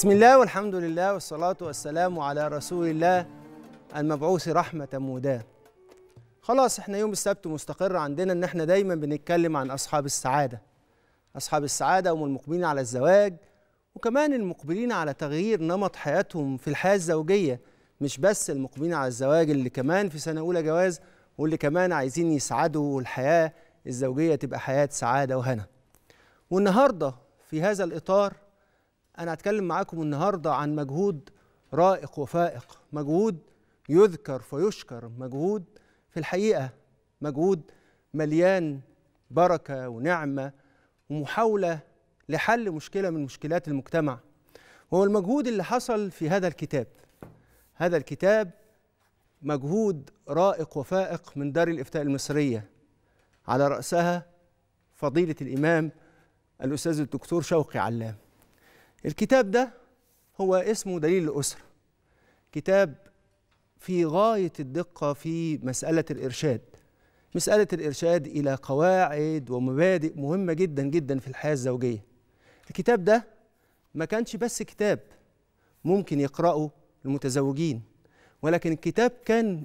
بسم الله والحمد لله والصلاة والسلام على رسول الله المبعوث رحمة موداه خلاص إحنا يوم السبت مستقر عندنا ان إحنا دايما بنتكلم عن أصحاب السعادة. أصحاب السعادة هم المقبلين على الزواج وكمان المقبلين على تغيير نمط حياتهم في الحياة الزوجية مش بس المقبلين على الزواج اللي كمان في سنة أولى جواز واللي كمان عايزين يسعدوا والحياة الزوجية تبقى حياة سعادة وهنا. والنهاردة في هذا الإطار أنا هتكلم معاكم النهاردة عن مجهود رائق وفائق. مجهود يذكر فيشكر. مجهود في الحقيقة مجهود مليان بركة ونعمة ومحاولة لحل مشكلة من مشكلات المجتمع. وهو المجهود اللي حصل في هذا الكتاب. هذا الكتاب مجهود رائق وفائق من دار الإفتاء المصرية. على رأسها فضيلة الإمام الأستاذ الدكتور شوقي علام. الكتاب ده هو اسمه دليل الأسرة كتاب في غاية الدقة في مسألة الإرشاد. مسألة الإرشاد إلى قواعد ومبادئ مهمة جدا جدا في الحياة الزوجية. الكتاب ده ما كانش بس كتاب ممكن يقرأه المتزوجين ولكن الكتاب كان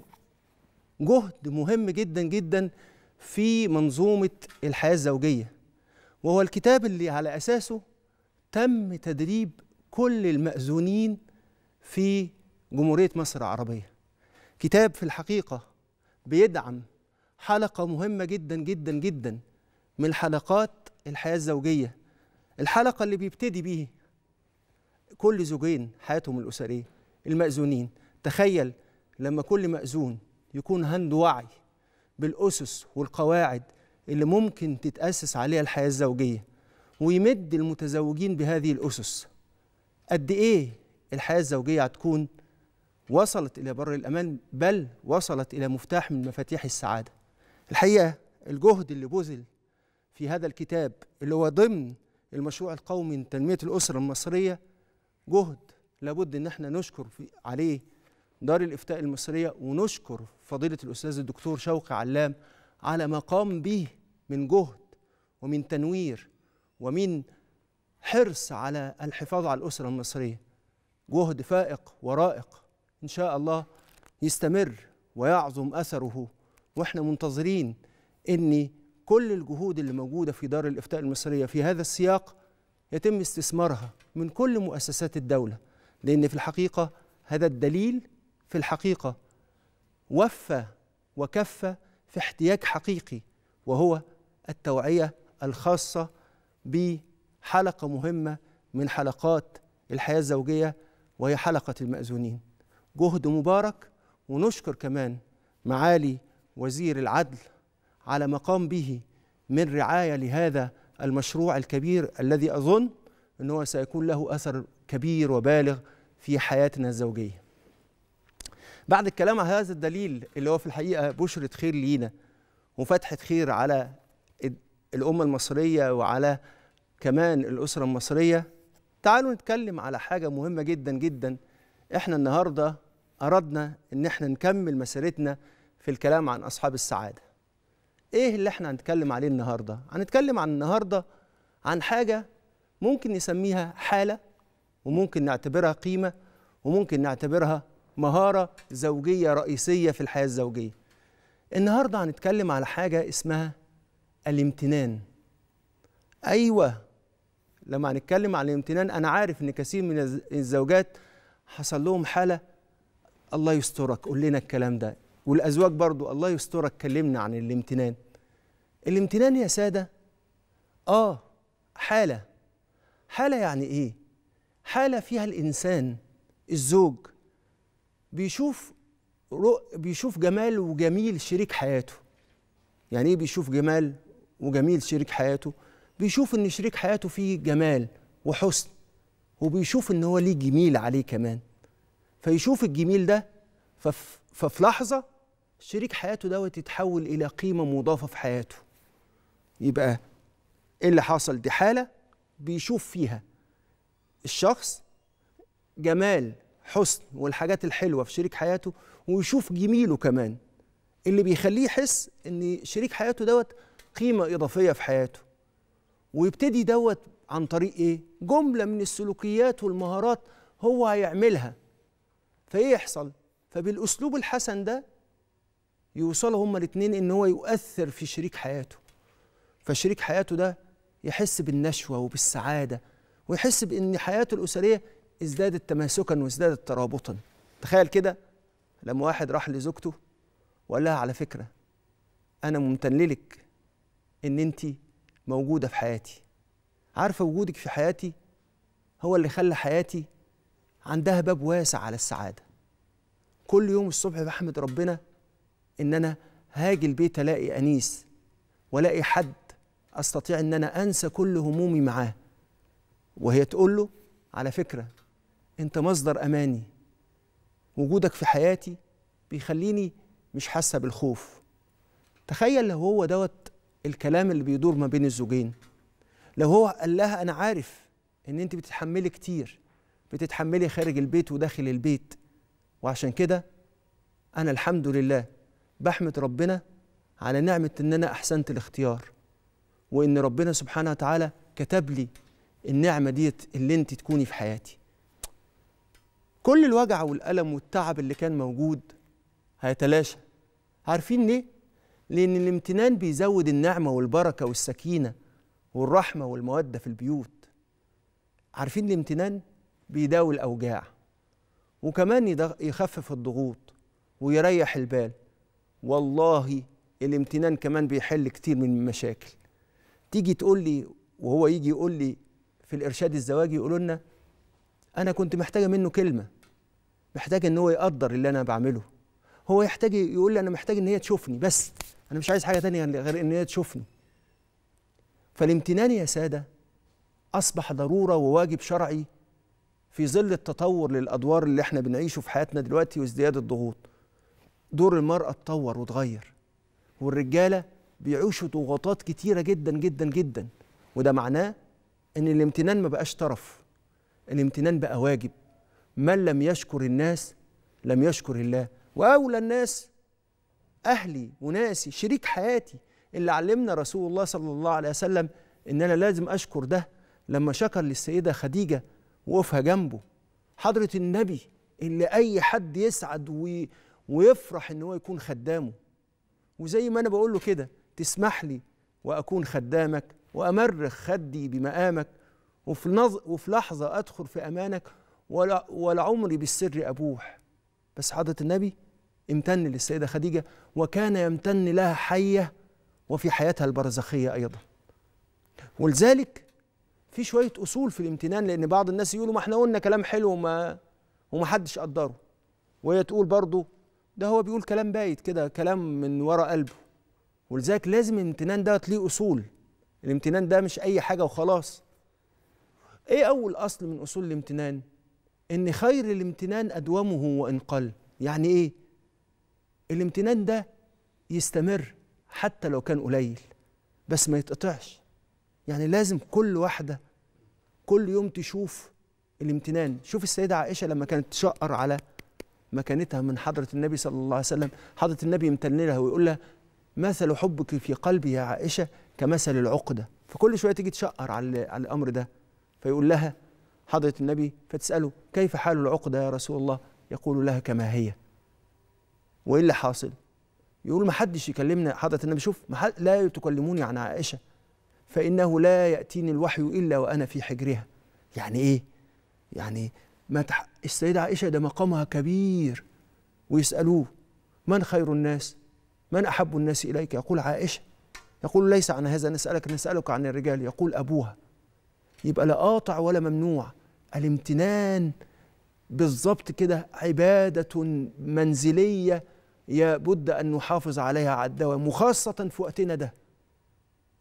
جهد مهم جدا جدا في منظومة الحياة الزوجية. وهو الكتاب اللي على أساسه تم تدريب كل المأذونين في جمهورية مصر العربية. كتاب في الحقيقة بيدعم حلقة مهمة جدا جدا جدا من حلقات الحياة الزوجية. الحلقة اللي بيبتدي بيه كل زوجين حياتهم الأسرية المأذونين. تخيل لما كل مأذون يكون عنده وعي بالأسس والقواعد اللي ممكن تتأسس عليها الحياة الزوجية. ويمد المتزوجين بهذه الأسس. قد إيه الحياة الزوجية هتكون وصلت إلى بر الأمان بل وصلت إلى مفتاح من مفاتيح السعادة. الحقيقة الجهد اللي بذل في هذا الكتاب اللي هو ضمن المشروع القومي لتنمية الأسرة المصرية جهد لابد إن إحنا نشكر عليه دار الإفتاء المصرية ونشكر فضيلة الأستاذ الدكتور شوقي علام على ما قام به من جهد ومن تنوير ومن حرص على الحفاظ على الأسرة المصرية؟ جهد فائق ورائق. إن شاء الله يستمر ويعظم أثره. وإحنا منتظرين إن كل الجهود اللي موجودة في دار الإفتاء المصرية في هذا السياق يتم استثمارها من كل مؤسسات الدولة. لأن في الحقيقة هذا الدليل في الحقيقة وفى وكفى في احتياج حقيقي وهو التوعية الخاصة بحلقة مهمة من حلقات الحياة الزوجية وهي حلقة المأذونين. جهد مبارك ونشكر كمان معالي وزير العدل على ما قام به من رعاية لهذا المشروع الكبير الذي أظن أنه سيكون له أثر كبير وبالغ في حياتنا الزوجية. بعد الكلام عن هذا الدليل اللي هو في الحقيقة بشرة خير لينا وفتحة خير على الأمة المصرية وعلى كمان الأسرة المصرية. تعالوا نتكلم على حاجة مهمة جدا جدا. إحنا النهاردة أردنا إن إحنا نكمل مسيرتنا في الكلام عن أصحاب السعادة. إيه اللي إحنا هنتكلم عليه النهاردة؟ هنتكلم عن النهاردة عن حاجة ممكن نسميها حالة وممكن نعتبرها قيمة وممكن نعتبرها مهارة زوجية رئيسية في الحياة الزوجية. النهاردة هنتكلم على حاجة اسمها الامتنان. أيوة لما هنتكلم عن الامتنان أنا عارف إن كثير من الزوجات حصل لهم حالة الله يسترك قول لنا الكلام ده. والأزواج برضو الله يسترك كلمنا عن الامتنان. الامتنان يا سادة آه حالة. حالة يعني إيه؟ حالة فيها الإنسان الزوج بيشوف بيشوف جمال وجميل شريك حياته. يعني إيه بيشوف جمال وجميل شريك حياته؟ بيشوف إن شريك حياته فيه جمال وحسن وبيشوف إن هو ليه جميل عليه كمان. فيشوف الجميل ده فف ففي لحظة شريك حياته دوت يتحول إلى قيمة مضافة في حياته. يبقى إيه اللي حصل؟ دي حالة بيشوف فيها الشخص جمال حسن والحاجات الحلوة في شريك حياته ويشوف جميله كمان. اللي بيخليه يحس إن شريك حياته دوت قيمة إضافية في حياته. ويبتدي دوت عن طريق إيه؟ جملة من السلوكيات والمهارات هو هيعملها. فايه يحصل فبالأسلوب الحسن ده يوصلوا هما الاثنين إن هو يؤثر في شريك حياته. فشريك حياته ده يحس بالنشوة وبالسعادة ويحس بإن حياته الأسرية ازدادت تماسكا وازدادت ترابطا. تخيل كده لما واحد راح لزوجته وقال لها على فكرة أنا ممتن لك إن انت موجودة في حياتي. عارفة وجودك في حياتي؟ هو اللي خلى حياتي عندها باب واسع على السعادة. كل يوم الصبح بحمد ربنا إن أنا هاجي البيت ألاقي أنيس وألاقي حد أستطيع إن أنا أنسى كل همومي معاه. وهي تقول له على فكرة أنت مصدر أماني. وجودك في حياتي بيخليني مش حاسة بالخوف. تخيل لو هو دوت الكلام اللي بيدور ما بين الزوجين. لو هو قال لها أنا عارف إن أنت بتتحملي كتير بتتحملي خارج البيت وداخل البيت وعشان كده أنا الحمد لله بحمد ربنا على نعمة إن أنا أحسنت الاختيار وإن ربنا سبحانه وتعالى كتب لي النعمة ديت اللي أنت تكوني في حياتي. كل الوجع والألم والتعب اللي كان موجود هيتلاشى. عارفين ليه؟ لأن الامتنان بيزود النعمة والبركة والسكينة والرحمة والمودة في البيوت. عارفين الامتنان بيداوي الأوجاع وكمان يخفف الضغوط ويريح البال. والله الامتنان كمان بيحل كتير من المشاكل. تيجي تقول لي وهو يجي يقول لي في الإرشاد الزواجي يقولوا لنا أنا كنت محتاجة منه كلمة محتاجة إن هو يقدر اللي أنا بعمله. هو يحتاج يقول لي أنا محتاج إن هي تشوفني بس. أنا مش عايز حاجة تانية غير إن هي تشوفني. فالامتنان يا سادة أصبح ضرورة وواجب شرعي في ظل التطور للأدوار اللي إحنا بنعيشه في حياتنا دلوقتي وازدياد الضغوط. دور المرأة اتطور واتغير والرجالة بيعيشوا ضغوطات كتيرة جدا جدا جدا. وده معناه إن الامتنان ما بقاش طرف. الامتنان بقى واجب. من لم يشكر الناس لم يشكر الله. وأولى الناس أهلي وناسي شريك حياتي اللي علمنا رسول الله صلى الله عليه وسلم ان أنا لازم أشكر ده لما شكر للسيدة خديجة وقفها جنبه. حضرة النبي اللي أي حد يسعد وي ويفرح إن هو يكون خدامه. وزي ما أنا بقول له كده تسمح لي وأكون خدامك وأمرخ خدي بمقامك وفي نظ... وفي لحظة أدخل في أمانك ولا ولا عمري بالسر أبوح. بس حضرة النبي امتن للسيدة خديجة وكان يمتن لها حية وفي حياتها البرزخية أيضا. ولذلك في شوية أصول في الامتنان لأن بعض الناس يقولوا ما إحنا قلنا كلام حلو وما وما حدش قدره. وهي تقول برضه ده هو بيقول كلام بايت كده كلام من ورا قلبه. ولذلك لازم الامتنان ده ليه أصول. الامتنان ده مش أي حاجة وخلاص. إيه أول أصل من أصول الامتنان؟ إن خير الامتنان أدومه وان قل يعني إيه؟ الامتنان ده يستمر حتى لو كان قليل بس ما يتقطعش. يعني لازم كل واحدة كل يوم تشوف الامتنان. شوف السيدة عائشة لما كانت تشقر على مكانتها من حضرة النبي صلى الله عليه وسلم. حضرة النبي يمتن لها ويقول لها مثل حبك في قلبي يا عائشة كمثل العقدة. فكل شوية تيجي تشقر على على الأمر ده. فيقول لها حضرة النبي فتسأله كيف حال العقدة يا رسول الله؟ يقول لها كما هي. وإيه اللي حاصل؟ يقول ما حدش يكلمنا حضرة النبي شوف ما لا تكلموني عن عائشة فإنه لا يأتيني الوحي إلا وأنا في حجرها. يعني إيه؟ يعني ما تح... السيدة عائشة ده مقامها كبير ويسألوه من خير الناس؟ من أحب الناس إليك؟ يقول عائشة. يقول ليس عن هذا نسألك نسألك عن الرجال. يقول أبوها. يبقى لا قاطع ولا ممنوع. الامتنان بالظبط كده عبادة منزلية يبد أن نحافظ عليها على الدوام وخاصه في وقتنا ده.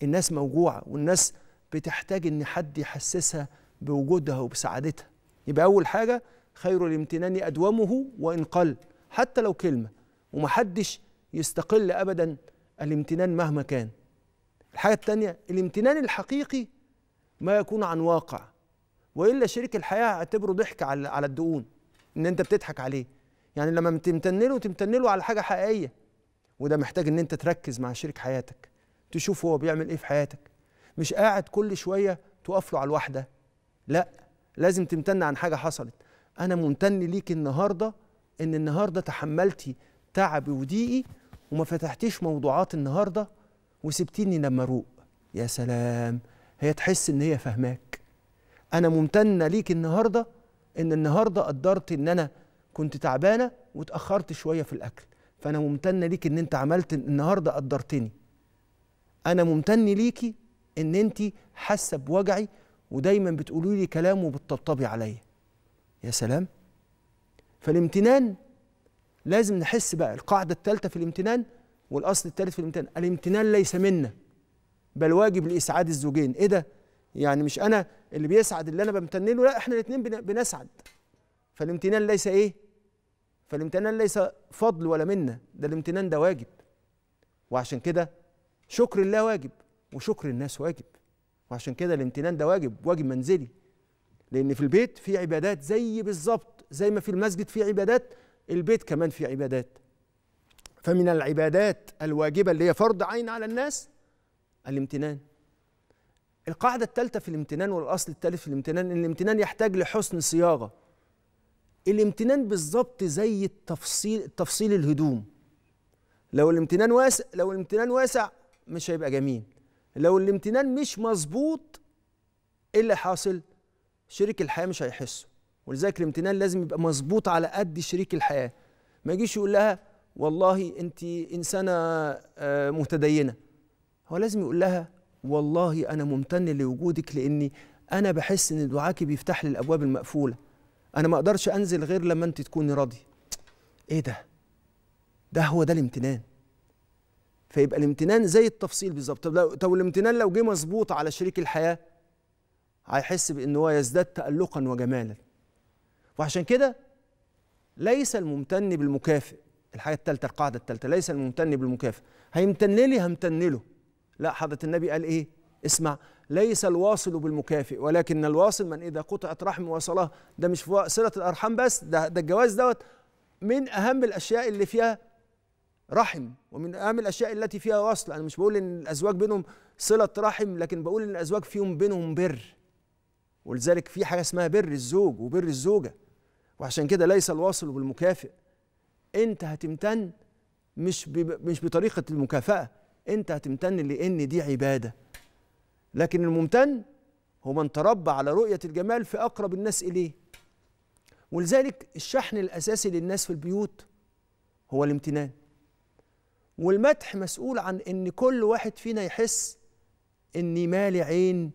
الناس موجوعة والناس بتحتاج إن حد يحسسها بوجودها وبسعادتها. يبقى أول حاجة خير الامتنان أدومه وإن قل حتى لو كلمة. ومحدش يستقل ابدا الامتنان مهما كان. الحاجة الثانية الامتنان الحقيقي ما يكون عن واقع. وإلا شريك الحياة أعتبره ضحك على على الدقون إن أنت بتضحك عليه. يعني لما تمتن له تمتن له على حاجة حقيقية. وده محتاج إن أنت تركز مع شريك حياتك. تشوف هو بيعمل إيه في حياتك. مش قاعد كل شوية تقف له على الواحدة. لا لازم تمتن عن حاجة حصلت. أنا ممتن ليك النهارده إن النهارده تحملتي تعبي وضيقي وما فتحتيش موضوعات النهارده وسبتيني لما أروق. يا سلام. هي تحس إن هي فهماك أنا ممتنه ليك النهارده إن النهارده قدرت إن أنا كنت تعبانة واتأخرت شوية في الأكل. فأنا ممتنه ليك إن أنت عملت النهارده قدرتني. أنا ممتن ليكي إن أنت حاسة بوجعي ودايما بتقولي لي كلام وبتطبطبي عليا. يا سلام. فالامتنان لازم نحس بقى القاعدة الثالثه في الامتنان والأصل الثالث في الامتنان. الامتنان ليس منا بل واجب لإسعاد الزوجين. إيه ده؟ يعني مش أنا اللي بيسعد اللي أنا بمتن له؟ لا إحنا الاثنين بنسعد. فالامتنان ليس إيه؟ فالامتنان ليس فضل ولا منة ده الامتنان ده واجب. وعشان كده شكر الله واجب وشكر الناس واجب. وعشان كده الامتنان ده واجب واجب منزلي. لأن في البيت في عبادات زي بالظبط زي ما في المسجد في عبادات البيت كمان في عبادات. فمن العبادات الواجبة اللي هي فرض عين على الناس الامتنان. القاعدة الثالثه في الامتنان والأصل الثالث في الامتنان إن الامتنان يحتاج لحسن صياغة. الامتنان بالظبط زي التفصيل تفصيل الهدوم. لو الامتنان واسع لو الامتنان واسع مش هيبقى جميل. لو الامتنان مش مظبوط إيه اللي حاصل؟ شريك الحياة مش هيحسه ولذلك الامتنان لازم يبقى مظبوط على قد شريك الحياة. ما يجيش يقول لها والله أنت إنسانة آه، متدينة. هو لازم يقول لها والله أنا ممتن لوجودك لأني أنا بحس إن دعاكي بيفتح لي الأبواب المقفولة. أنا ما أقدرش أنزل غير لما أنت تكوني راضي. إيه ده؟ ده هو ده الامتنان. فيبقى الامتنان زي التفصيل بالظبط. طب, لو طب الامتنان لو جه مظبوط على شريك الحياة هيحس بإن هو يزداد تالقا وجمالا. وعشان كده ليس الممتن بالمكافئ. الحاجة الثالثه القاعدة الثالثه ليس الممتن بالمكافئ. هيمتن لي همتن له؟ لا حضرة النبي قال إيه؟ اسمع ليس الواصل بالمكافئ ولكن الواصل من إذا قطعت رحم وصلها ده مش صلة الأرحام بس ده ده الجواز دوت. من أهم الأشياء اللي فيها رحم ومن أهم الأشياء التي فيها وصل. أنا مش بقول إن الأزواج بينهم صلة رحم لكن بقول إن الأزواج فيهم بينهم بر. ولذلك في حاجة اسمها بر الزوج وبر الزوجة. وعشان كده ليس الواصل بالمكافئ. أنت هتمتن مش مش بطريقة المكافأة. أنت هتمتن لأن دي عبادة. لكن الممتن هو من تربى على رؤية الجمال في أقرب الناس إليه. ولذلك الشحن الأساسي للناس في البيوت هو الامتنان. والمدح مسؤول عن إن كل واحد فينا يحس إني مالي عين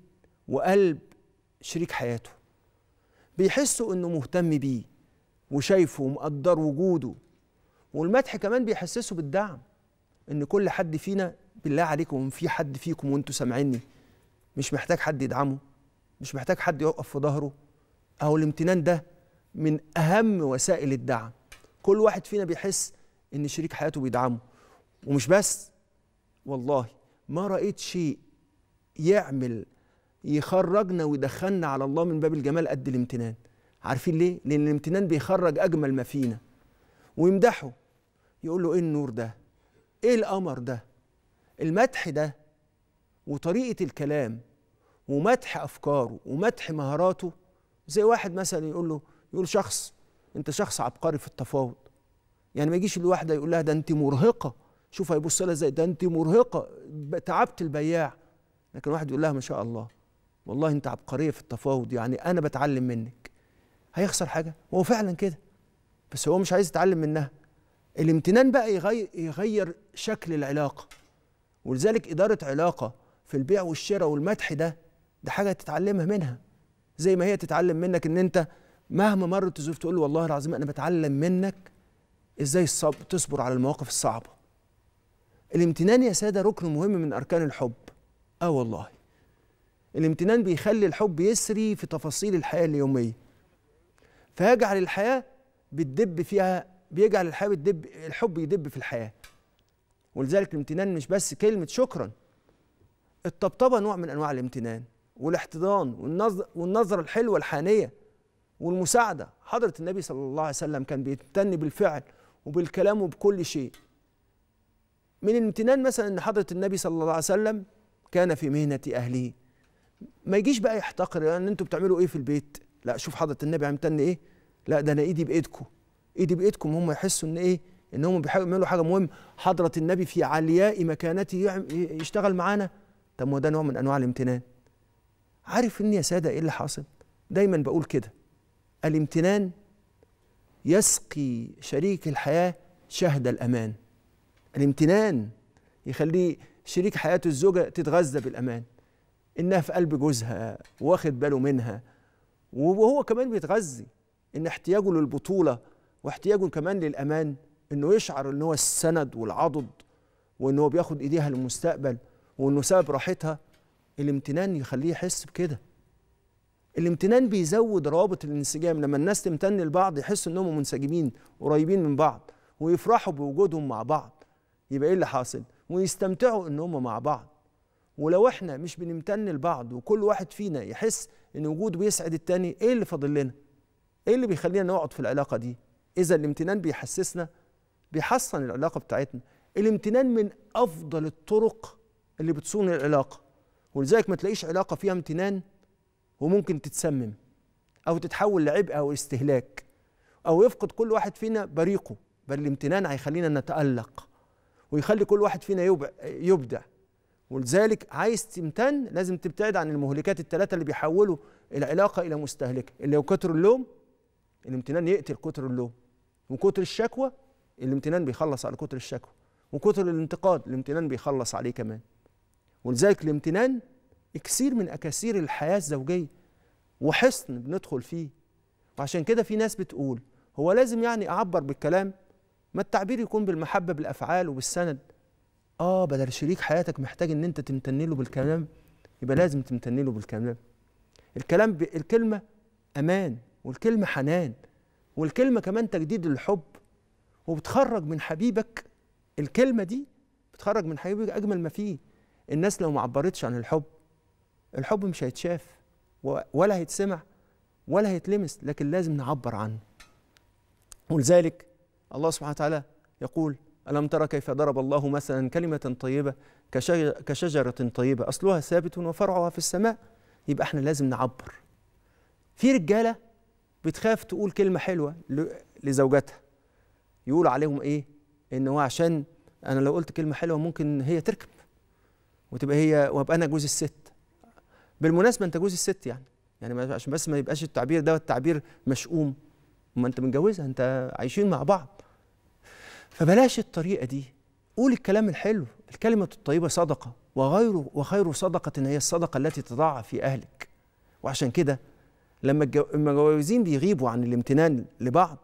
وقلب شريك حياته. بيحسوا إنه مهتم بيه وشايفه ومقدر وجوده. والمدح كمان بيحسسه بالدعم إن كل حد فينا بالله عليكم في حد فيكم وأنتوا سامعيني. مش محتاج حد يدعمه مش محتاج حد يقف في ظهره. أهو الامتنان ده من أهم وسائل الدعم. كل واحد فينا بيحس إن شريك حياته بيدعمه. ومش بس والله ما رأيت شيء يعمل يخرجنا ويدخلنا على الله من باب الجمال قد الامتنان. عارفين ليه؟ لأن الامتنان بيخرج أجمل ما فينا. ويمدحه. يقول له إيه النور ده؟ إيه القمر ده؟ المدح ده؟ وطريقة الكلام. ومدح أفكاره ومدح مهاراته. زي واحد مثلا يقول له يقول شخص أنت شخص عبقري في التفاوض. يعني ما يجيش الواحدة يقول لها ده أنت مرهقة. شوف هيبص لها إزاي ده أنت مرهقة تعبت البياع. لكن واحد يقول لها ما شاء الله والله أنت عبقرية في التفاوض يعني أنا بتعلم منك. هيخسر حاجة؟ هو فعلا كده. بس هو مش عايز يتعلم منها. الامتنان بقى يغير, يغير شكل العلاقة. ولذلك إدارة علاقة في البيع والشراء والمدح ده ده حاجة تتعلمها منها. زي ما هي تتعلم منك إن أنت مهما مرت ظروف تقول والله العظيم أنا بتعلم منك إزاي تصبر على المواقف الصعبة. الامتنان يا سادة ركن مهم من أركان الحب. آه والله. الامتنان بيخلي الحب يسري في تفاصيل الحياة اليومية. فيجعل الحياة بتدب فيها بيجعل الحياة بتدب الحب يدب في الحياة. ولذلك الامتنان مش بس كلمة شكرا الطبطبة نوع من أنواع الامتنان. والاحتضان والنظر والنظرة الحلوة الحانية والمساعدة. حضرة النبي صلى الله عليه وسلم كان بيمتن بالفعل وبالكلام وبكل شيء. من الامتنان مثلا إن حضرة النبي صلى الله عليه وسلم كان في مهنة أهله. ما يجيش بقى يحتقر يعني أنتوا بتعملوا إيه في البيت؟ لا شوف حضرة النبي عملتني إيه؟ لا ده أنا إيدي بإيدكم. إيدي بإيدكم هم يحسوا إن إيه؟ إن هم بيعملوا حاجة مهمة. حضرة النبي في علياء مكانته يشتغل معانا. طب ما ده نوع من أنواع الامتنان. عارف ان يا سادة إيه اللي حاصل؟ دايما بقول كده. الامتنان يسقي شريك الحياة شهد الأمان. الامتنان يخليه شريك حياته الزوجة تتغذى بالأمان. إنها في قلب جوزها واخد باله منها. وهو كمان بيتغذي إن احتياجه للبطولة واحتياجه كمان للأمان. إنه يشعر إن هو السند والعضد وإن هو بياخد إيديها للمستقبل وإنه سبب راحتها. الامتنان يخليه يحس بكده. الامتنان بيزود روابط الانسجام. لما الناس تمتن لبعض يحسوا إنهم منسجمين قريبين من بعض ويفرحوا بوجودهم مع بعض. يبقى إيه اللي حاصل؟ ويستمتعوا إن هم مع بعض. ولو إحنا مش بنمتن لبعض وكل واحد فينا يحس إن وجوده بيسعد التاني إيه اللي فاضل لنا؟ إيه اللي بيخلينا نقعد في العلاقة دي؟ إذا الامتنان بيحسسنا بيحسن العلاقة بتاعتنا. الامتنان من أفضل الطرق اللي بتصون العلاقة. ولذلك ما تلاقيش علاقة فيها امتنان وممكن تتسمم أو تتحول لعبء أو استهلاك أو يفقد كل واحد فينا بريقه بل الامتنان هيخلينا نتألق ويخلي كل واحد فينا يبدع. ولذلك عايز تمتن لازم تبتعد عن المهلكات الثلاثه اللي بيحولوا العلاقة إلى مستهلكه اللي هو كتر اللوم الامتنان يقتل كتر اللوم. وكتر الشكوى الامتنان بيخلص على كتر الشكوى. وكتر الانتقاد الامتنان بيخلص عليه كمان. ولذلك الامتنان اكسير من أكاسير الحياة الزوجية وحصن بندخل فيه. وعشان كده في ناس بتقول هو لازم يعني أعبر بالكلام ما التعبير يكون بالمحبة بالأفعال وبالسند؟ آه بدل شريك حياتك محتاج إن أنت تمتن له بالكلام يبقى لازم تمتن له بالكلام. الكلام ب... الكلمة أمان والكلمة حنان والكلمة كمان تجديد للحب. وبتخرج من حبيبك الكلمة دي بتخرج من حبيبك أجمل ما فيه. الناس لو ما عبرتش عن الحب الحب مش هيتشاف ولا هيتسمع ولا هيتلمس لكن لازم نعبر عنه. ولذلك الله سبحانه وتعالى يقول ألم ترى كيف ضرب الله مثلا كلمة طيبة كشجرة طيبة؟ أصلها ثابت وفرعها في السماء. يبقى إحنا لازم نعبر. في رجالة بتخاف تقول كلمة حلوة لزوجتها يقول عليهم إيه؟ إن هو عشان أنا لو قلت كلمة حلوة ممكن هي تركب. وتبقى هي وابقى أنا جوز الست. بالمناسبة أنت جوز الست يعني. يعني عشان بس ما يبقاش التعبير ده التعبير مشؤوم. ما أنت متجوزها أنت عايشين مع بعض. فبلاش الطريقة دي. قول الكلام الحلو. الكلمة الطيبة صدقة. وغير وخير صدقة هي الصدقة التي تضاعف في أهلك. وعشان كده لما المجوزين بيغيبوا عن الامتنان لبعض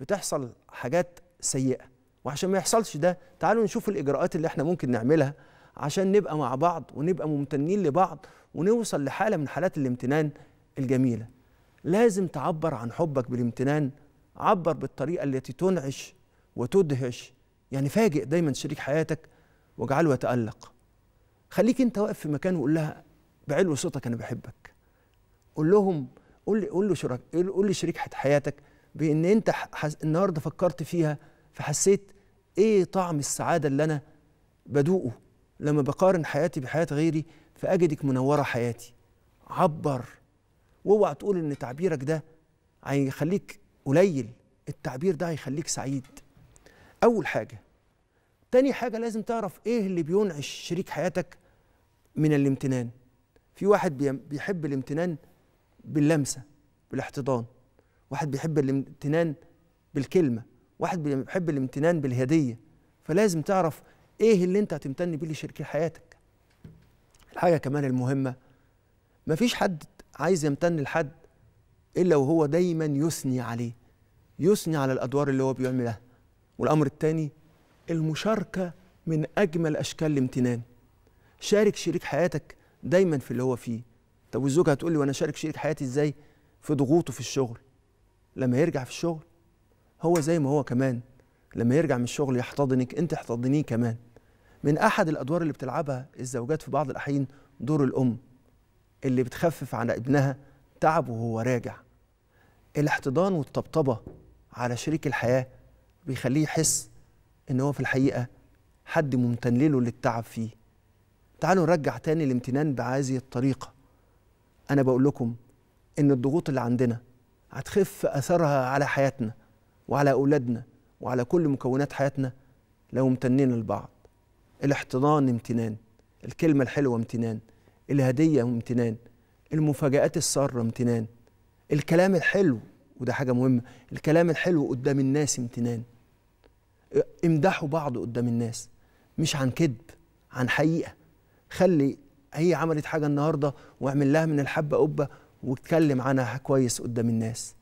بتحصل حاجات سيئة. وعشان ما يحصلش ده تعالوا نشوف الإجراءات اللي إحنا ممكن نعملها. عشان نبقى مع بعض ونبقى ممتنين لبعض ونوصل لحالة من حالات الامتنان الجميلة. لازم تعبر عن حبك بالامتنان. عبر بالطريقة التي تنعش وتدهش. يعني فاجئ دايما شريك حياتك واجعله يتألق. خليك انت واقف في مكان وقول لها بعلو صوتك أنا بحبك. قول لهم قول لي قول له شرك قول لي شريك حياتك بإن انت حس... النهارده فكرت فيها فحسيت إيه طعم السعادة اللي أنا بدوقه. لما بقارن حياتي بحياة غيري فاجدك منورة حياتي. عبر. وأوعى تقول إن تعبيرك ده هيخليك قليل. التعبير ده هيخليك سعيد. أول حاجة. تاني حاجة لازم تعرف إيه اللي بينعش شريك حياتك من الامتنان. في واحد بيحب الامتنان باللمسة بالاحتضان. واحد بيحب الامتنان بالكلمة. واحد بيحب الامتنان بالهدية. فلازم تعرف إيه اللي أنت هتمتن بيه لشريك حياتك؟ الحاجة كمان المهمة مفيش حد عايز يمتن لحد إلا وهو دايما يثني عليه يثني على الأدوار اللي هو بيعملها. والأمر الثاني المشاركة من أجمل أشكال الامتنان. شارك شريك حياتك دايما في اللي هو فيه. طب والزوجة هتقول لي وأنا شارك شريك حياتي إزاي؟ في ضغوطه في الشغل. لما يرجع في الشغل هو زي ما هو كمان. لما يرجع من الشغل يحتضنك أنت احتضنيه كمان. من أحد الأدوار اللي بتلعبها الزوجات في بعض الأحيان دور الأم اللي بتخفف على ابنها تعبه وهو راجع. الاحتضان والطبطبة على شريك الحياة بيخليه يحس إن هو في الحقيقة حد ممتن له للتعب فيه. تعالوا نرجع تاني الامتنان بهذه الطريقة. أنا بقول لكم إن الضغوط اللي عندنا هتخف أثرها على حياتنا وعلى أولادنا وعلى كل مكونات حياتنا لو امتنينا لبعض. الاحتضان امتنان الكلمة الحلوة امتنان الهدية امتنان المفاجآت السارة امتنان الكلام الحلو وده حاجة مهمة الكلام الحلو قدام الناس امتنان. امدحوا بعض قدام الناس مش عن كذب عن حقيقة. خلي هي عملت حاجة النهاردة واعمل لها من الحبة قبة واتكلم عنها كويس قدام الناس.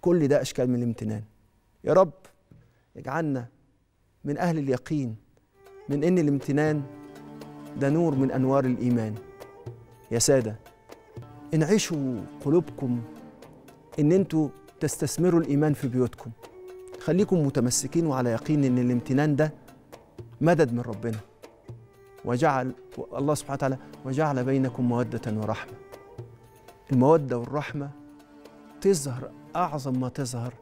كل ده أشكال من الامتنان. يا رب اجعلنا من أهل اليقين من إن الامتنان ده نور من أنوار الإيمان. يا سادة انعشوا قلوبكم إن أنتوا تستثمروا الإيمان في بيوتكم. خليكم متمسكين وعلى يقين إن الامتنان ده مدد من ربنا. وجعل الله سبحانه وتعالى وجعل بينكم مودة ورحمة. المودة والرحمة تظهر أعظم ما تظهر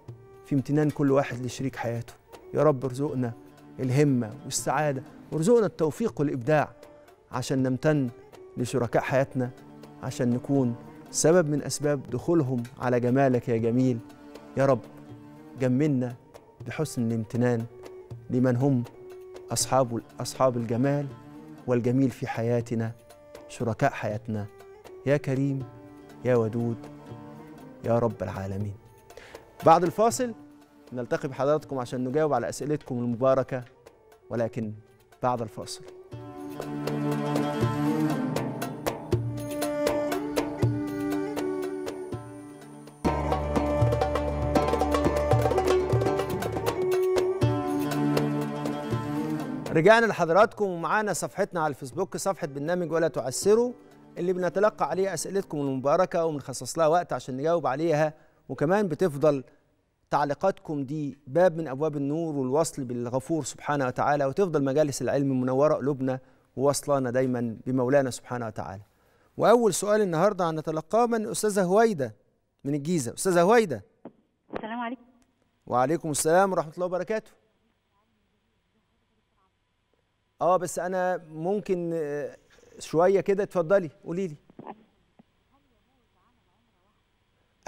في امتنان كل واحد لشريك حياته. يا رب ارزقنا الهمة والسعادة. وارزقنا التوفيق والإبداع عشان نمتن لشركاء حياتنا عشان نكون سبب من أسباب دخولهم على جمالك يا جميل. يا رب جملنا بحسن الامتنان لمن هم أصحاب أصحاب الجمال والجميل في حياتنا شركاء حياتنا. يا كريم يا ودود يا رب العالمين. بعد الفاصل نلتقي بحضراتكم عشان نجاوب على أسئلتكم المباركة ولكن بعد الفاصل. رجعنا لحضراتكم ومعانا صفحتنا على الفيسبوك صفحة برنامج ولا تعسروا اللي بنتلقى عليها أسئلتكم المباركة وبنخصص لها وقت عشان نجاوب عليها وكمان بتفضل تعليقاتكم دي باب من أبواب النور والوصل بالغفور سبحانه وتعالى وتفضل مجالس العلم منورة قلوبنا ووصلانا دايما بمولانا سبحانه وتعالى. وأول سؤال النهاردة هنتلقاه من أستاذة هويدة من الجيزة. أستاذة هويدة. السلام عليكم. وعليكم السلام ورحمة الله وبركاته. آه بس أنا ممكن آه، شوية كده اتفضلي قولي لي.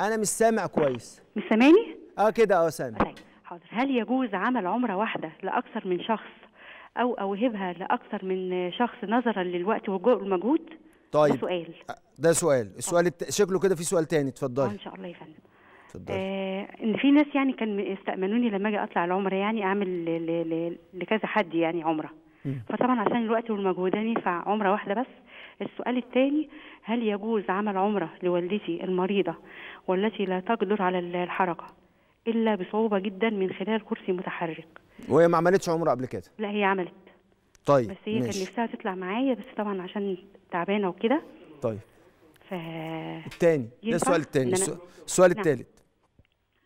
أنا مش سامع كويس. مش سامعني؟ آه كده آه سامع طيب حاضر. هل يجوز عمل عمرة واحدة لأكثر من شخص أو أوهبها لأكثر من شخص نظرا للوقت والمجهود؟ ده طيب سؤال. ده سؤال. السؤال الت... شكله كده في سؤال تاني اتفضلي. إن شاء الله يا فندم. اتفضلي. آه إن في ناس يعني كان استأمنوني لما أجي أطلع العمرة يعني أعمل ل- ل- ل- لكذا حد يعني عمرة. مم. فطبعا عشان الوقت والمجهود ينفع عمرة واحدة بس. السؤال الثاني هل يجوز عمل عمرة لوالدتي المريضة والتي لا تقدر على الحركة؟ إلا بصعوبة جدا من خلال كرسي متحرك. وهي ما عملتش عمره قبل كده؟ لا هي عملت. طيب بس هي كان ماشي. نفسها تطلع معايا بس طبعا عشان تعبانة وكده. طيب. ف التاني. ده السؤال التاني. أنا- السؤال- نعم. التالت.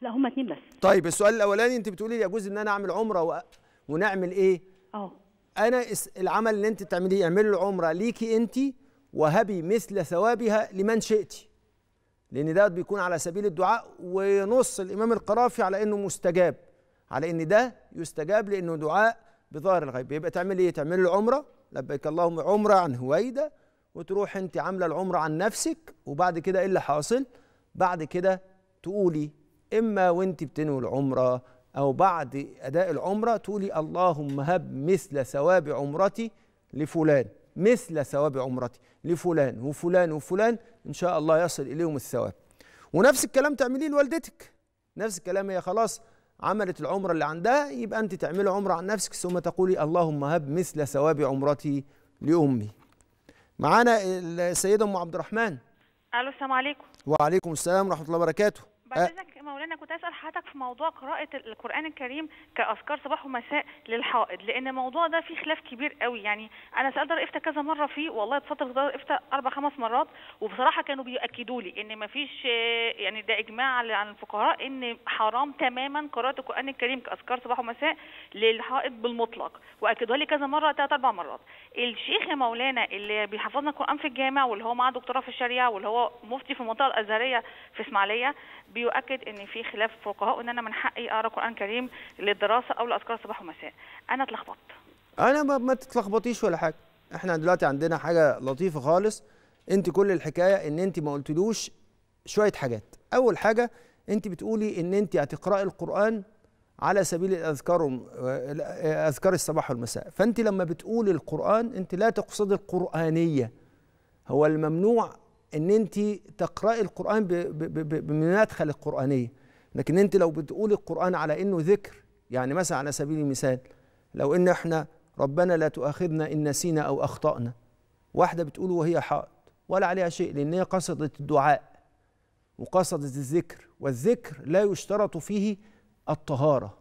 لا هما اتنين بس. طيب السؤال الأولاني أنت بتقولي لي يجوز إن أنا أعمل عمرة و... ونعمل إيه؟ آه. أنا العمل اللي أنت تعمليه اعملي العمرة ليكي أنت وهبي مثل ثوابها لمن شئتي لأن ده بيكون على سبيل الدعاء ونص الإمام القرافي على إنه مستجاب على إن ده يستجاب لأنه دعاء بظاهر الغيب. يبقى تعملي إيه؟ تعملي العمره لبيك اللهم عمرة عن هويدة وتروح أنت عاملة العمرة عن نفسك وبعد كده إيه اللي حاصل؟ بعد كده تقولي إما وأنت بتنوي العمرة أو بعد أداء العمرة تقولي اللهم هب مثل ثواب عمرتي لفلان. مثل ثواب عمرتي. لفلان وفلان وفلان إن شاء الله يصل إليهم الثواب. ونفس الكلام تعمليه لوالدتك. نفس الكلام هي خلاص عملت العمرة اللي عندها يبقى أنت تعملي عمرة عن نفسك ثم تقولي اللهم هب مثل ثواب عمرتي لأمي. معانا السيدة أم عبد الرحمن. ألو السلام عليكم. وعليكم السلام ورحمة الله وبركاته. بعد أه. مولانا كنت أسأل حضرتك في موضوع قراءة القرآن الكريم كأذكار صباح ومساء للحائض لأن الموضوع ده فيه خلاف كبير قوي. يعني أنا سألت افتى كذا مرة فيه والله بفتره دار افتى أربع خمس مرات وبصراحة كانوا بيأكدوا لي إن مفيش آه، يعني ده إجماع عن الفقهاء إن حرام تماما قراءة القرآن الكريم كأذكار صباح ومساء للحائض بالمطلق واكدوا لي كذا مرة ثلاث أربع مرات. الشيخ يا مولانا اللي بيحفظنا القرآن في الجامع واللي هو معاه دكتوراه في الشريعة واللي هو مفتي في المنطقة الأزهرية في إسماعيلية بيؤكد إن في خلاف فقهاء وإن أنا من حقي أقرأ قرآن كريم للدراسة أو لأذكار صباح ومساء أنا اتلخبطت. أنا ما, ما تتلخبطيش ولا حاجة. إحنا دلوقتي عندنا حاجة لطيفة خالص. أنت كل الحكاية إن أنت ما قلتلوش شوية حاجات. أول حاجة أنت بتقولي إن أنت هتقرأي القرآن على سبيل الأذكار أذكار الصباح والمساء. فأنت لما بتقولي القرآن أنت لا تقصدي القرآنية. هو الممنوع إن أنت تقرأي القرآن بمدخل القرآنية. لكن أنت لو بتقولي القرآن على إنه ذكر يعني مثلا على سبيل المثال لو إن إحنا ربنا لا تؤاخذنا إن نسينا أو أخطأنا. واحدة بتقول وهي حائض ولا عليها شيء لأن هي قصدت الدعاء وقصدت الذكر. والذكر لا يشترط فيه الطهارة.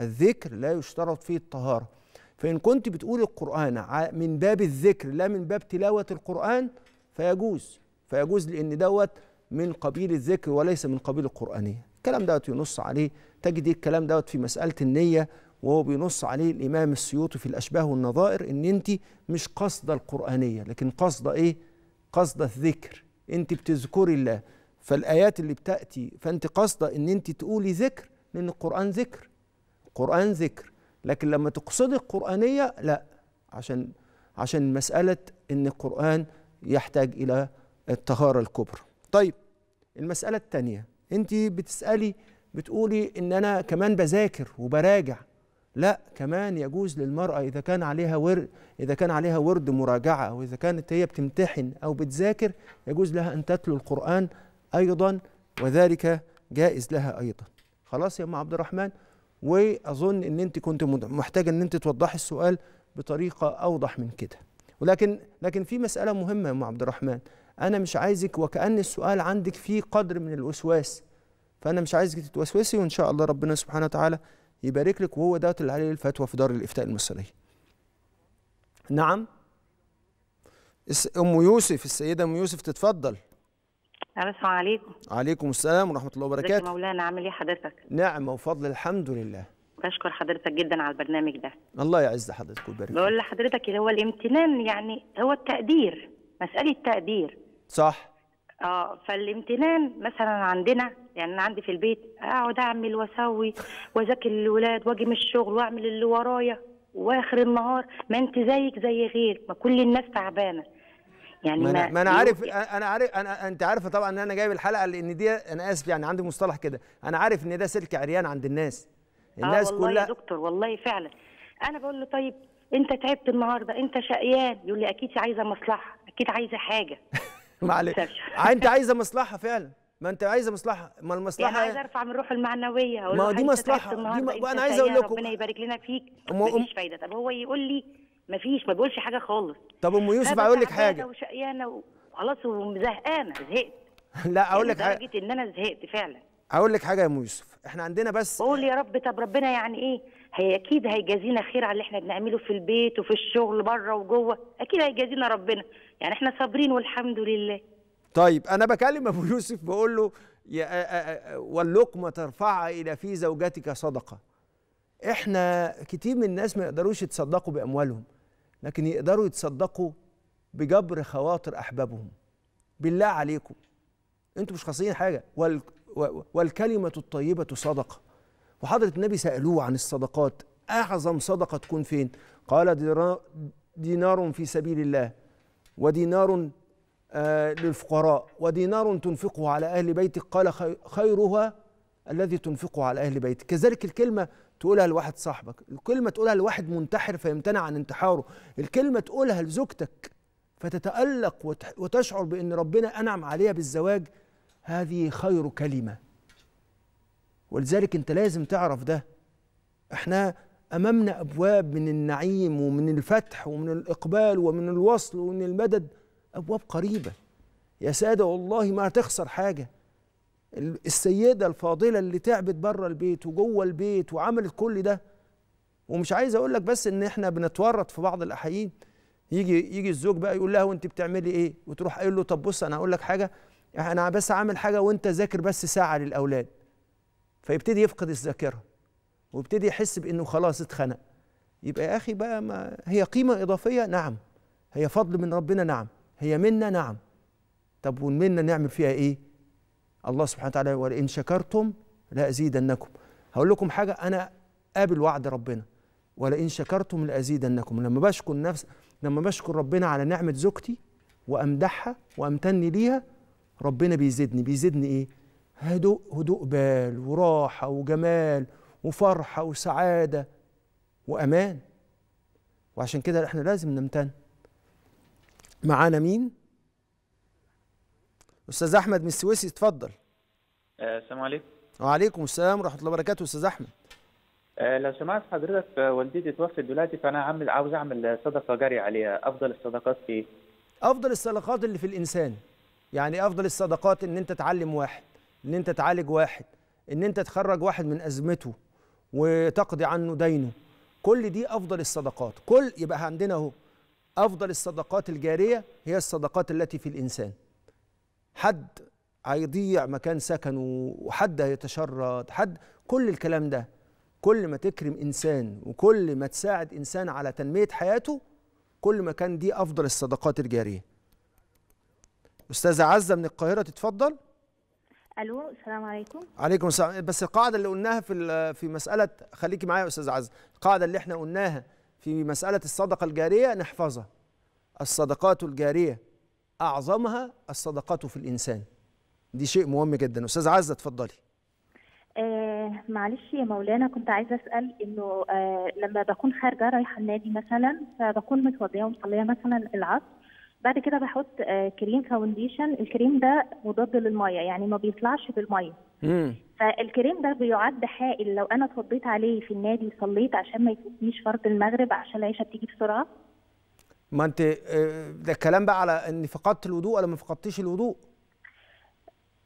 الذكر لا يشترط فيه الطهارة. فإن كنت بتقول القرآن من باب الذكر لا من باب تلاوة القرآن فيجوز. فيجوز لأن دوت من قبيل الذكر وليس من قبيل القرآنية. الكلام دوت ينص عليه. تجد الكلام دوت في مسألة النية وهو بينص عليه الإمام السيوطي في الأشباه والنظائر إن أنت مش قصد القرآنية لكن قصد إيه؟ قصد الذكر. أنت بتذكري الله. فالآيات اللي بتأتي فأنت قصده إن أنت تقولي ذكر لأن القرآن ذكر. القرآن ذكر. لكن لما تقصدي القرآنية لا. عشان عشان مسألة إن القرآن يحتاج إلى الطهارة الكبرى. طيب المسألة الثانية انت بتسألي بتقولي إن أنا كمان بذاكر وبراجع. لا كمان يجوز للمرأة إذا كان عليها ورد إذا كان عليها ورد مراجعة أو إذا كانت هي بتمتحن أو بتذاكر يجوز لها أن تتلو القرآن أيضا وذلك جائز لها أيضا. خلاص يا أم عبد الرحمن؟ وأظن أن أنت كنت محتاجة أن أنت توضحي السؤال بطريقة أوضح من كده. ولكن لكن في مسألة مهمة يا أم عبد الرحمن. أنا مش عايزك وكأن السؤال عندك فيه قدر من الوسواس فأنا مش عايزك تتوسوسي وإن شاء الله ربنا سبحانه وتعالى يبارك لك وهو دوت اللي عليه الفتوى في دار الإفتاء المصرية. نعم أم يوسف السيدة أم يوسف تتفضل. السلام عليكم عليكم السلام ورحمة الله وبركاته. مولانا عامل إيه حضرتك نعمه وفضل الحمد لله. بشكر حضرتك جدا على البرنامج ده الله يعز حضرتك ويبارك. بقول لحضرتك اللي هو الامتنان يعني هو التقدير مسألة تقدير صح؟ آه فالامتنان مثلا عندنا يعني أنا عندي في البيت أقعد أعمل وأسوي وأذاكر للولاد وأجي من الشغل وأعمل اللي ورايا وآخر النهار. ما أنت زيك زي غير ما كل الناس تعبانة. يعني ما أنا ما أنا عارف أنا عارف أنا أنت عارفه طبعا إن أنا جايب الحلقة لأن دي أنا آسف يعني عندي مصطلح كده. أنا عارف إن ده سلك عريان عند الناس. الناس آه والله كلها يا دكتور والله فعلا. أنا بقول له طيب أنت تعبت النهارده أنت شقيان؟ يقول لي أكيد عايزة مصلحة أكيد عايزة حاجة. معلش. سافر. انت عايزة مصلحة فعلا. ما انت عايزة مصلحة. ما يعني المصلحه عايزة أرفع من روحه المعنوية. ما دي. تعبت دي النهاردة، م- أنت وأنا عايز شقيان، لكم- ربنا يبارك لنا فيك. أم- مفيش فايدة. طب هو يقول لي مفيش ما بيقولش حاجة خالص. طب أم يوسف هقول لك حاجة. وشقيانة وخلاص وزهقانه زهقت. لا أقول لك يعني حاجة. لدرجه إن أنا زهقت فعلا. هقول لك حاجة يا أم يوسف. إحنا عندنا بس بقول يا رب طب ربنا يعني إيه؟ هي أكيد هيجازينا خير على اللي إحنا بنعمله في البيت وفي الشغل بره وجوه. أكيد هيجازينا ربنا. يعني إحنا صابرين والحمد لله. طيب أنا بكلم أبو يوسف بقول له يا واللقمة ترفعها إلى في زوجتك صدقة. إحنا كتير من الناس ما يقدروش يتصدقوا بأموالهم لكن يقدروا يتصدقوا بجبر خواطر أحبابهم. بالله عليكم. أنتوا مش خاصين حاجة. وال والكلمة الطيبة صدقة. وحضرة النبي سألوه عن الصدقات أعظم صدقة تكون فين؟ قال دينا- دينار في سبيل الله. ودينار آه، للفقراء. ودينار تنفقه على أهل بيتك قال خي- خيرها الذي تنفقه على أهل بيتك كذلك الكلمة تقولها لواحد صاحبك. الكلمة تقولها لواحد منتحر فيمتنع عن انتحاره. الكلمة تقولها لزوجتك فتتألق وت- وتشعر بأن ربنا أنعم عليها بالزواج. هذه خير كلمة. ولذلك أنت لازم تعرف ده. إحنا أمامنا أبواب من النعيم ومن الفتح ومن الإقبال ومن الوصل ومن المدد أبواب قريبة. يا سادة والله ما هتخسر حاجة. ال- السيدة الفاضلة اللي تعبت بره البيت وجوه البيت وعملت كل ده. ومش عايز أقول لك بس إن إحنا بنتورط في بعض الأحايين. يجي يجي الزوج بقى يقول لها وأنت بتعملي إيه؟ وتروح قايل له طب بص أنا هقول لك حاجة. أنا بس عامل حاجة وأنت ذاكر بس ساعة للأولاد. فيبتدي يفقد الذاكرة. ويبتدي يحس بإنه خلاص اتخنق. يبقى يا أخي بقى ما هي قيمة إضافية؟ نعم. هي فضل من ربنا؟ نعم. هي منا؟ نعم. طب والمنه نعمل فيها إيه؟ الله سبحانه وتعالى ولئن شكرتم لأزيدنكم. هقول لكم حاجة أنا قابل وعد ربنا. ولئن شكرتم لأزيدنكم. لما بشكر نفس لما بشكر ربنا على نعمة زوجتي وأمدحها وامتن ليها ربنا بيزيدني. بيزيدني إيه؟ هدوء هدوء بال وراحة وجمال وفرحة وسعادة وأمان. وعشان كده إحنا لازم نمتن. معانا مين؟ أستاذ أحمد من السويسي اتفضل. آه، السلام عليكم. وعليكم السلام ورحمة الله وبركاته أستاذ أحمد. آه، لو سمعت حضرتك آه، والدتي توفت دلوقتي فأنا عامل عاوز أعمل صدقة جارية عليها. أفضل الصدقات إيه؟ أفضل الصدقات اللي في الإنسان. يعني أفضل الصدقات إن أنت تعلم واحد إن أنت تعالج واحد إن أنت تخرج واحد من أزمته. وتقضي عنه دينه. كل دي أفضل الصدقات. كل يبقى عندنا أهو أفضل الصدقات الجارية هي الصدقات التي في الإنسان. حد هيضيع مكان سكنه وحد هيتشرد حد كل الكلام ده. كل ما تكرم إنسان وكل ما تساعد إنسان على تنمية حياته كل ما كان دي أفضل الصدقات الجارية. أستاذة عزة من القاهرة تتفضل. ألو السلام عليكم. عليكم السلام. بس القاعدة اللي قلناها في في مسألة خليكي معايا يا أستاذ عزه القاعدة اللي إحنا قلناها في مسألة الصدقة الجارية نحفظها. الصدقات الجارية أعظمها الصدقات في الإنسان. دي شيء مهم جدا. أستاذ عزه اتفضلي. آه معلش يا مولانا كنت عايزة أسأل إنه آه لما بكون خارجة رايحة النادي مثلا فبكون متوضية ومصلية مثلا العصر بعد كده بحط آه كريم فاونديشن الكريم ده مضاد للمية يعني ما بيطلعش بالمية. فالكريم ده بيعد حائل. لو أنا اتوضيت عليه في النادي وصليت عشان ما يفوتنيش فرض المغرب عشان العشاء بتيجي بسرعة. ما أنت آه، ده الكلام بقى على إن فقدت الوضوء ولا ما فقدتيش الوضوء؟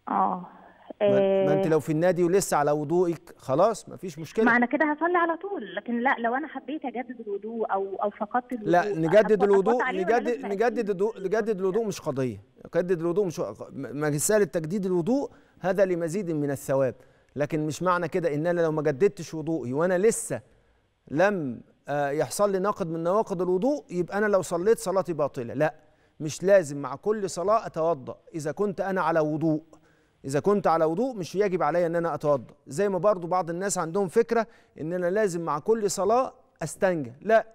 آه. ما ما انت آه، لو في النادي ولسه على وضوئك خلاص ما فيش ما مشكله أنا كده هصلي على طول لكن لا لو أنا حبيت اجدد الوضوء أو أو فقدت الوضوء لا نجدد الوضوء نجدد نجدد الوضوء نجدد الوضوء مش قضية. نجدد الوضوء مش م- رسالة تجديد الوضوء هذا لمزيد من الثواب. لكن مش معنى كده إن أنا لو ما جددتش وضوئي وأنا لسه لم آه، يحصل لي ناقض من نواقض الوضوء يبقى أنا لو صليت صلاتي باطلة. لا مش لازم مع كل صلاة أتوضأ. إذا كنت أنا على وضوء. إذا كنت على وضوء مش يجب علي إن أنا أتوضأ. زي ما برضو بعض الناس عندهم فكرة إن أنا لازم مع كل صلاة أستنجى. لا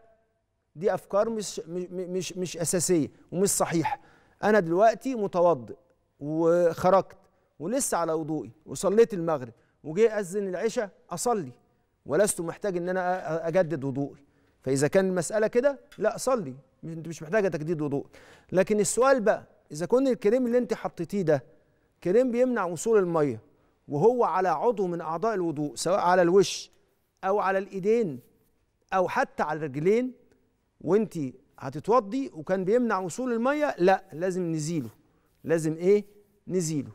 دي أفكار مش مش مش, أساسية ومش صحيحة. أنا دلوقتي متوضئ وخرجت ولسه على وضوئي وصليت المغرب وجه أذن العشاء أصلي ولست محتاج إن أنا أجدد وضوئي. فإذا كان المساله كده لا صلي. أنت مش محتاجة تجديد وضوء. لكن السؤال بقى إذا كان الكريم اللي أنت حطيتيه ده كريم بيمنع وصول المية وهو على عضو من أعضاء الوضوء سواء على الوش أو على الإيدين أو حتى على الرجلين. وانت هتتوضي وكان بيمنع وصول المية لا لازم نزيله. لازم إيه؟ نزيله.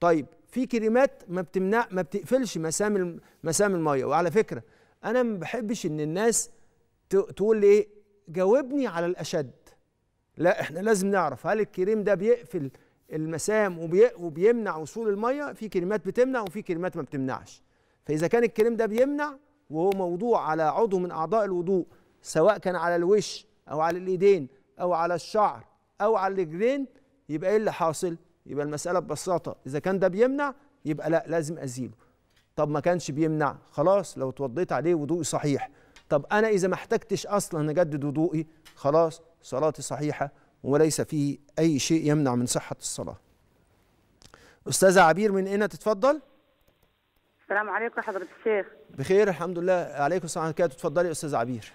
طيب في كريمات ما بتمنع ما بتقفلش مسام مسام المية. وعلى فكرة أنا ما بحبش إن الناس تقول لي إيه؟ جاوبني على الأشد. لا إحنا لازم نعرف هل الكريم ده بيقفل المسام وبي... وبيمنع وصول المية في كريمات بتمنع وفي كريمات ما بتمنعش. فإذا كان الكريم ده بيمنع وهو موضوع على عضو من أعضاء الوضوء سواء كان على الوش أو على الإيدين أو على الشعر أو على الرجلين يبقى إيه اللي حاصل؟ يبقى المسألة ببساطة. إذا كان ده بيمنع يبقى لا لازم أزيله. طب ما كانش بيمنع خلاص لو اتوضيت عليه وضوئي صحيح. طب أنا إذا ما احتجتش أصلا أجدد وضوئي خلاص صلاتي صحيحة وليس فيه أي شيء يمنع من صحة الصلاة. أستاذة عبير من هنا تتفضل؟ السلام عليكم حضرة الشيخ. بخير الحمد لله. عليكم السلام تتفضلي يا أستاذة عبير.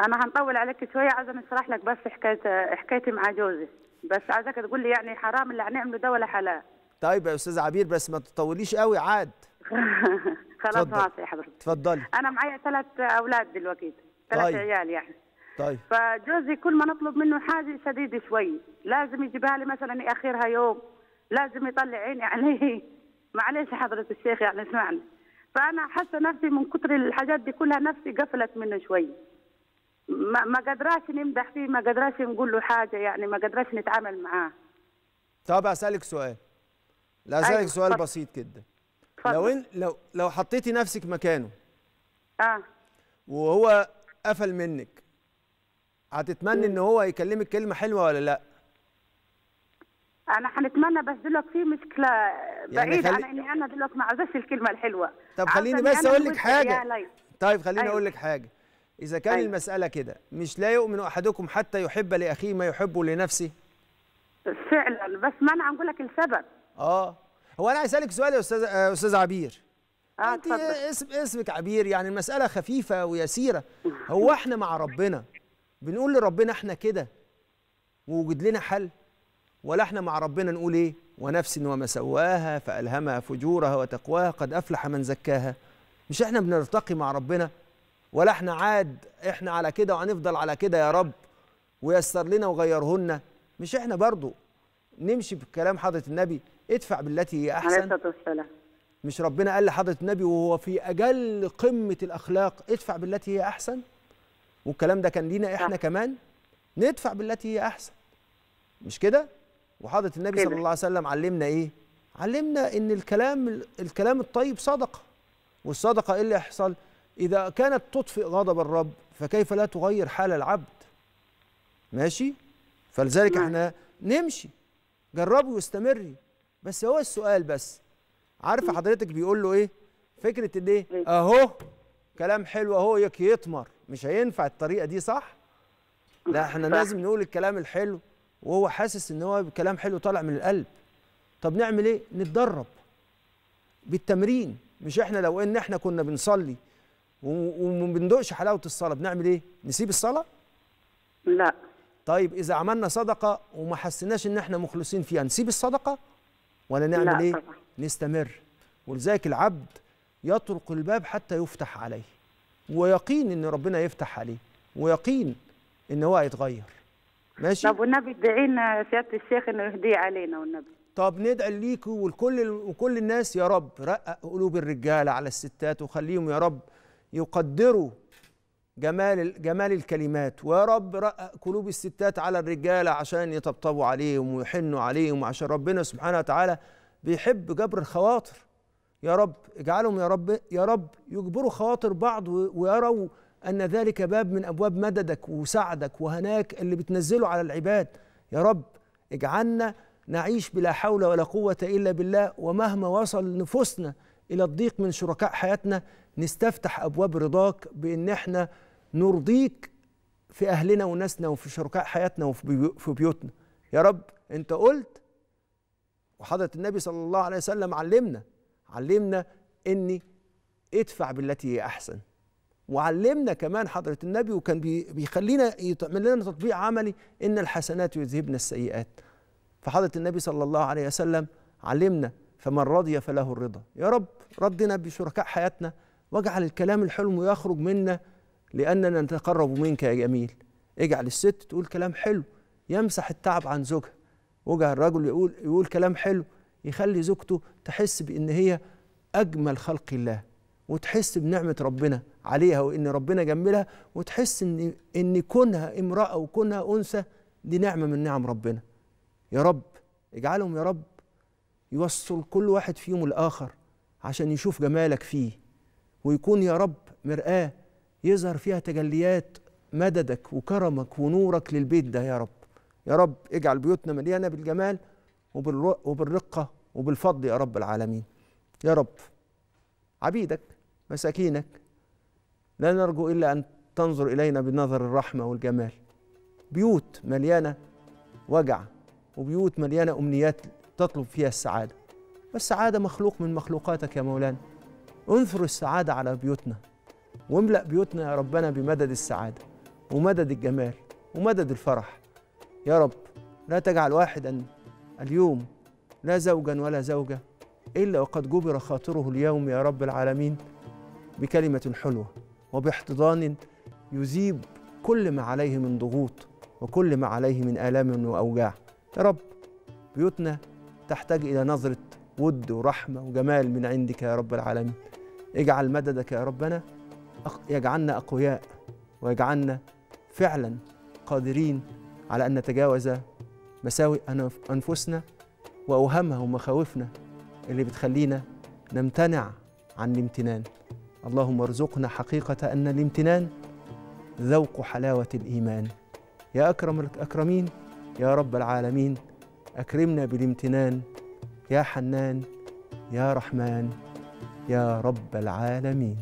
أنا هنطول عليك شوية عايزة نشرح لك بس حكاية حكايتي مع جوزي. بس عايزك تقول لي يعني حرام اللي هنعمله ده ولا حلال. طيب يا أستاذة عبير بس ما تطوليش قوي عاد. خلاص. ماشي يا حضرتك اتفضلي أنا معايا ثلاث أولاد دلوقتي ثلاث طيب. عيال يعني. طيب. فجوزي كل ما نطلب منه حاجة شديدة شوي. لازم يجيبها لي مثلا يأخرها يوم. لازم يطلع عيني عليه. معلش يا حضرة الشيخ يعني اسمعني. فأنا حاسة نفسي من كتر الحاجات دي كلها نفسي قفلت منه شوي. ما ما قدراش نمدح فيه ما قدراش نقول له حاجة يعني ما قدراش نتعامل معاه. طب أسألك سؤال. لا أسألك أيوة، سؤال. بسيط جدا. لو إن لو لو حطيتي نفسك مكانه. آه. وهو قفل منك. هتتمنى إن هو يكلمك كلمة حلوة ولا لأ؟ أنا حنتمنى بس دلوقتي في مشكلة بعيد. خلي- عن إني أنا دلوقتي ما عاوزاش الكلمة الحلوة. طب خليني بس أقول لك حاجة. طيب خليني أيوة. أقول لك حاجة. إذا كان أيوة. المسألة كده مش لا يؤمن أحدكم حتى يحب لأخيه ما يحب لنفسه؟ فعلا. بس ما أنا عم أقول لك السبب. آه. هو أنا عايز أسألك سؤال يا أستاذ آه، أستاذ عبير. آه أنت اسم اسمك عبير يعني المسألة خفيفة ويسيرة. هو إحنا مع ربنا بنقول لربنا إحنا كده ووجد لنا حل. ولا إحنا مع ربنا نقول إيه؟ ونفس وما سواها فألهمها فجورها وتقواها قد أفلح من زكاها. مش إحنا بنرتقي مع ربنا ولا إحنا عاد إحنا على كده وهنفضل على كده يا رب ويسر لنا وغيرهن. مش إحنا برضو. نمشي بكلام حضرة النبي ادفع بالتي هي والسلام. مش ربنا قال لحضرة النبي وهو في أجل قمة الأخلاق ادفع بالتي هي أحسن؟ والكلام ده كان لينا إحنا صح. كمان ندفع بالتي هي أحسن. مش كده؟ وحضرة النبي. صلى الله عليه وسلم علمنا إيه؟ علمنا إن الكلام الكلام الطيب صدقة. والصدقة إيه اللي يحصل؟ إذا كانت تطفئ غضب الرب فكيف لا تغير حال العبد؟ ماشي؟ فلذلك نعم. إحنا نمشي. جربي واستمري بس هو السؤال بس. عارفه حضرتك بيقول له إيه؟ فكرة إن إيه؟ أهو كلام حلو اهو يطمر. مش هينفع الطريقة دي صح؟ لا إحنا. لازم نقول الكلام الحلو وهو حاسس إن هو كلام حلو طالع من القلب. طب نعمل إيه؟ نتدرب بالتمرين. مش إحنا لو إن إحنا كنا بنصلي وما بندقش حلاوة الصلاة بنعمل إيه؟ نسيب الصلاة؟ لا. طيب إذا عملنا صدقة وما حسيناش إن إحنا مخلصين فيها نسيب الصدقة ولا نعمل لا إيه؟ طبعا. نستمر. ولذلك العبد يطرق الباب حتى يفتح عليه. ويقين إن ربنا يفتح عليه. ويقين إن هو هيتغير. ماشي؟ طب والنبي ادعي لنا سيادة الشيخ إنه يهديه علينا والنبي. طب ندعي ليكوا ولكل وكل الناس يا رب. رقق قلوب الرجاله على الستات وخليهم يا رب يقدروا جمال جمال الكلمات. ويا رب رقق قلوب الستات على الرجاله عشان يطبطبوا عليهم ويحنوا عليهم عشان ربنا سبحانه وتعالى بيحب جبر الخواطر. يا رب اجعلهم يا رب يا رب يجبروا خواطر بعض ويروا أن ذلك باب من أبواب مددك وسعدك وهناك اللي بتنزله على العباد. يا رب اجعلنا نعيش بلا حول ولا قوة إلا بالله ومهما وصل نفوسنا إلى الضيق من شركاء حياتنا نستفتح أبواب رضاك بإن إحنا نرضيك في أهلنا وناسنا وفي شركاء حياتنا وفي بيو- في بيوتنا. يا رب أنت قلت وحضرة النبي صلى الله عليه وسلم علمنا علمنا إني ادفع بالتي هي أحسن. وعلمنا كمان حضرة النبي وكان بي- بيخلينا يعمل لنا تطبيق عملي إن الحسنات يذهبن السيئات. فحضرة النبي صلى الله عليه وسلم علمنا فمن رضي فله الرضا. يا رب ردنا بشركاء حياتنا واجعل الكلام الحلو يخرج منا لأننا نتقرب منك يا جميل. اجعل الست تقول كلام حلو يمسح التعب عن زوجها. واجعل الرجل يقول يقول كلام حلو يخلي زوجته تحس بأن هي أجمل خلق الله وتحس بنعمة ربنا عليها وإن ربنا جملها وتحس إن إن كونها امرأة وكونها أنثى دي نعمة من نعم ربنا. يا رب اجعلهم يا رب يوصل كل واحد فيهم الآخر عشان يشوف جمالك فيه ويكون يا رب مرآة يظهر فيها تجليات مددك وكرمك ونورك للبيت ده يا رب. يا رب اجعل بيوتنا مليانة بالجمال وبالرقة وبالفضل يا رب العالمين. يا رب عبيدك مساكينك لا نرجو إلا أن تنظر إلينا بنظر الرحمة والجمال. بيوت مليانة وجع وبيوت مليانة أمنيات تطلب فيها السعادة. والسعادة مخلوق من مخلوقاتك يا مولانا. انثر السعادة على بيوتنا واملأ بيوتنا يا ربنا بمدد السعادة ومدد الجمال ومدد الفرح. يا رب لا تجعل واحدا اليوم لا زوجا ولا زوجة إلا وقد جبر خاطره اليوم يا رب العالمين بكلمة حلوة وباحتضان يذيب كل ما عليه من ضغوط وكل ما عليه من آلام وأوجاع. يا رب بيوتنا تحتاج إلى نظرة ود ورحمة وجمال من عندك يا رب العالمين. اجعل مددك يا ربنا يجعلنا أقوياء ويجعلنا فعلا قادرين على أن نتجاوز مساوئ أنف- أنفسنا وأوهامها ومخاوفنا اللي بتخلينا نمتنع عن الامتنان. اللهم ارزقنا حقيقة أن الامتنان ذوق حلاوة الإيمان. يا أكرم الأكرمين يا رب العالمين أكرمنا بالامتنان. يا حنان يا رحمن يا رب العالمين.